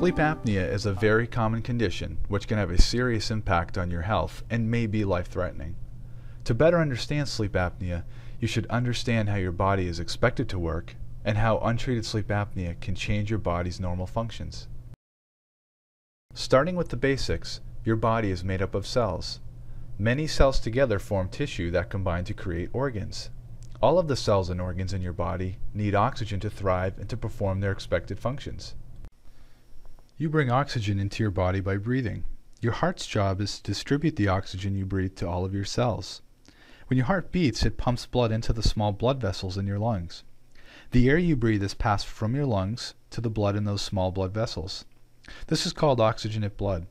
Sleep apnea is a very common condition which can have a serious impact on your health and may be life threatening. To better understand sleep apnea, you should understand how your body is expected to work and how untreated sleep apnea can change your body's normal functions. Starting with the basics, your body is made up of cells. Many cells together form tissue that combine to create organs. All of the cells and organs in your body need oxygen to thrive and to perform their expected functions. You bring oxygen into your body by breathing. Your heart's job is to distribute the oxygen you breathe to all of your cells. When your heart beats, it pumps blood into the small blood vessels in your lungs. The air you breathe is passed from your lungs to the blood in those small blood vessels. This is called oxygenate blood.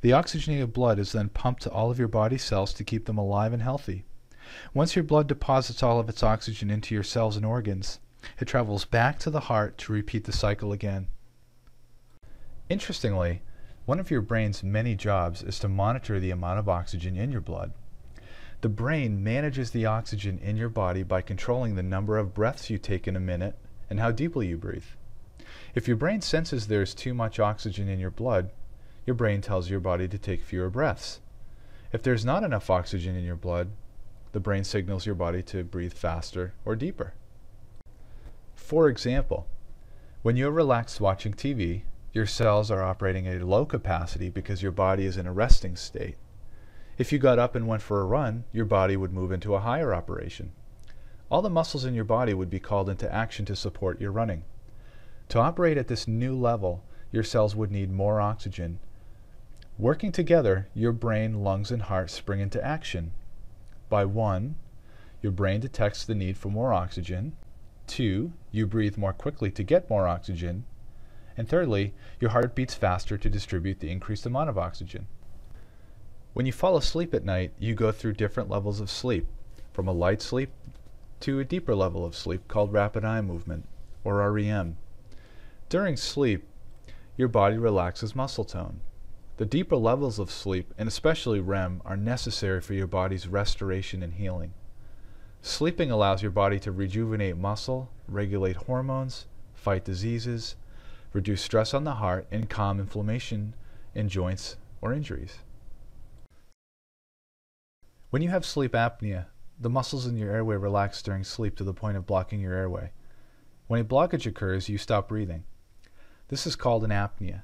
The oxygenated blood is then pumped to all of your body cells to keep them alive and healthy. Once your blood deposits all of its oxygen into your cells and organs, it travels back to the heart to repeat the cycle again. Interestingly, one of your brain's many jobs is to monitor the amount of oxygen in your blood. The brain manages the oxygen in your body by controlling the number of breaths you take in a minute and how deeply you breathe. If your brain senses there is too much oxygen in your blood, your brain tells your body to take fewer breaths. If there's not enough oxygen in your blood, the brain signals your body to breathe faster or deeper. For example, when you're relaxed watching TV, your cells are operating at a low capacity because your body is in a resting state. If you got up and went for a run, your body would move into a higher operation. All the muscles in your body would be called into action to support your running. To operate at this new level, your cells would need more oxygen. Working together, your brain, lungs, and heart spring into action. By one, your brain detects the need for more oxygen. Two, you breathe more quickly to get more oxygen. And thirdly, your heart beats faster to distribute the increased amount of oxygen. When you fall asleep at night, you go through different levels of sleep, from a light sleep to a deeper level of sleep called rapid eye movement, or REM. During sleep, your body relaxes muscle tone. The deeper levels of sleep, and especially REM, are necessary for your body's restoration and healing. Sleeping allows your body to rejuvenate muscle, regulate hormones, fight diseases, reduce stress on the heart, and calm inflammation in joints or injuries. When you have sleep apnea, the muscles in your airway relax during sleep to the point of blocking your airway. When a blockage occurs, you stop breathing. This is called an apnea.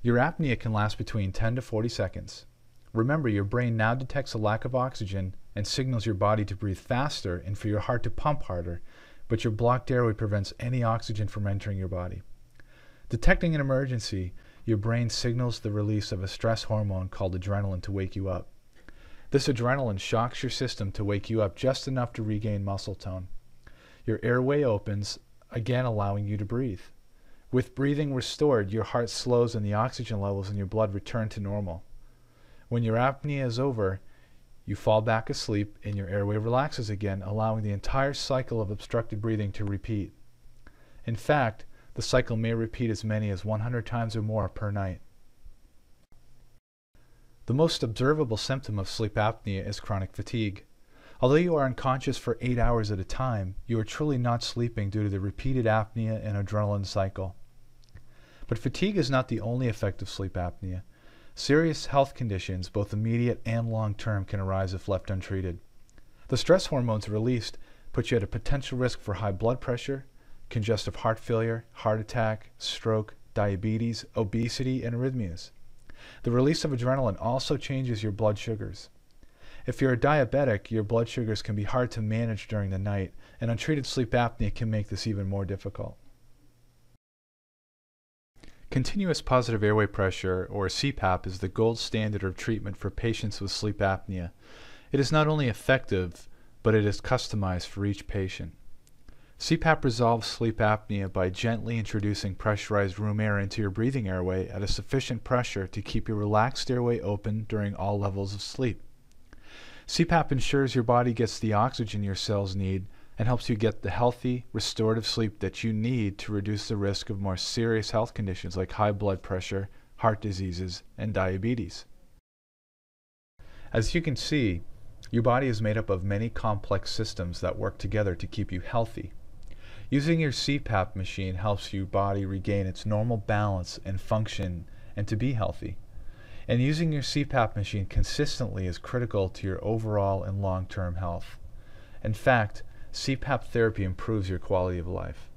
Your apnea can last between 10 to 40 seconds. Remember, your brain now detects a lack of oxygen and signals your body to breathe faster and for your heart to pump harder, but your blocked airway prevents any oxygen from entering your body. Detecting an emergency, your brain signals the release of a stress hormone called adrenaline to wake you up. This adrenaline shocks your system to wake you up just enough to regain muscle tone. Your airway opens, again allowing you to breathe. With breathing restored, your heart slows and the oxygen levels in your blood return to normal. When your apnea is over, you fall back asleep and your airway relaxes again, allowing the entire cycle of obstructed breathing to repeat. In fact, the cycle may repeat as many as 100 times or more per night. The most observable symptom of sleep apnea is chronic fatigue. Although you are unconscious for eight hours at a time, you are truly not sleeping due to the repeated apnea and adrenaline cycle. But fatigue is not the only effect of sleep apnea. Serious health conditions, both immediate and long term, can arise if left untreated. The stress hormones released put you at a potential risk for high blood pressure, congestive heart failure, heart attack, stroke, diabetes, obesity, and arrhythmias. The release of adrenaline also changes your blood sugars. If you're a diabetic, your blood sugars can be hard to manage during the night, and untreated sleep apnea can make this even more difficult. Continuous positive airway pressure, or CPAP, is the gold standard of treatment for patients with sleep apnea. It is not only effective, but it is customized for each patient. CPAP resolves sleep apnea by gently introducing pressurized room air into your breathing airway at a sufficient pressure to keep your relaxed airway open during all levels of sleep. CPAP ensures your body gets the oxygen your cells need and helps you get the healthy, restorative sleep that you need to reduce the risk of more serious health conditions like high blood pressure, heart diseases, and diabetes. As you can see, your body is made up of many complex systems that work together to keep you healthy. Using your CPAP machine helps your body regain its normal balance and function and to be healthy. And using your CPAP machine consistently is critical to your overall and long term health. In fact, CPAP therapy improves your quality of life.